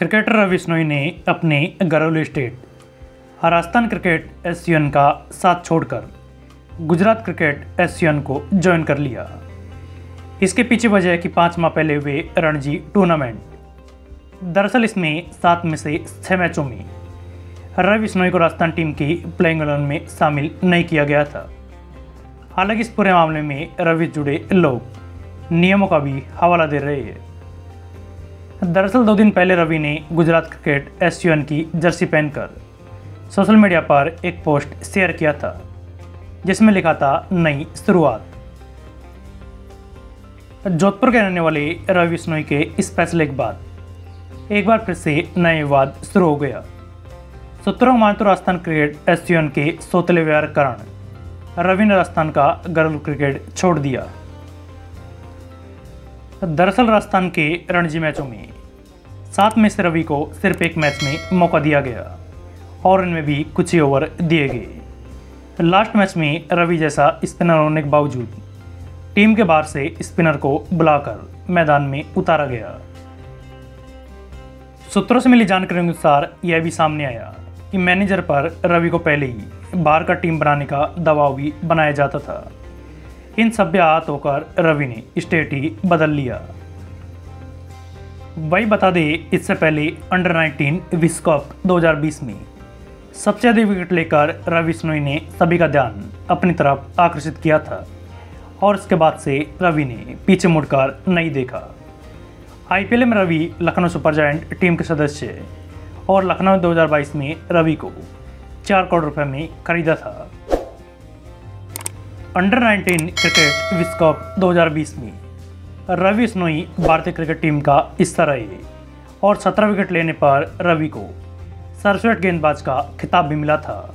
Cricketer Ravi Bishnoi ने अपने घरेलू स्टेट, राजस्थान क्रिकेट एस का साथ छोड़कर गुजरात क्रिकेट एस को ज्वाइन कर लिया। इसके पीछे वजह है कि पाँच माह पहले हुए रणजी टूर्नामेंट। दरअसल इसमें सात में से छः मैचों में रवि बिश्नोई को राजस्थान टीम की प्लेइंग इलेवन में शामिल नहीं किया गया था। हालाँकि इस पूरे मामले में रवि जुड़े लोग, नियमों का भी हवाला दे रहे हैं। दरअसल दो दिन पहले रवि ने गुजरात क्रिकेट एसयूएन की जर्सी पहनकर सोशल मीडिया पर एक पोस्ट शेयर किया था, जिसमें लिखा था, नई शुरुआत. जोधपुर के रहने वाले रवि बिश्नोई के इस फैसले के बाद एक बार फिर से नया विवाद शुरू हो गया। सूत्रों मान तो राजस्थान क्रिकेट एसयूएन के सोतले व्यवहार कारण रवि ने राजस्थान का गर्ल क्रिकेट छोड़ दिया। दरअसल राजस्थान के रणजी मैचों में सात में से रवि को सिर्फ़ एक मैच में मौका दिया गया और इनमें भी कुछ ही ओवर दिए गए। लास्ट मैच में रवि जैसा स्पिनर होने के बावजूद टीम के बाहर से स्पिनर को बुलाकर मैदान में उतारा गया। सूत्रों से मिली जानकारी के अनुसार यह भी सामने आया कि मैनेजर पर रवि को पहले ही बाहर का टीम बनाने का दबाव भी बनाया जाता था। इन सभ्य हाथ होकर रवि ने स्टेट ही बदल लिया। वही बता दें इससे पहले अंडर 19 विश्व कप 2020 में। सबसे अधिक विकेट लेकर रवि बिश्नोई ने सभी का ध्यान अपनी तरफ़ आकर्षित किया था। और इसके बाद से रवि ने पीछे मुड़कर नहीं देखा। आईपीएल में Ravi Lucknow super giant team के सदस्य और लखनऊ 2022 में रवि को चार करोड़ रुपए में खरीदा था। अंडर 19 क्रिकेट विश्व कप 2020 में रवि स्नोई भारतीय क्रिकेट टीम का हिस्सा रहे और 17 विकेट लेने पर रवि को सर्वश्रेष्ठ गेंदबाज का खिताब भी मिला था।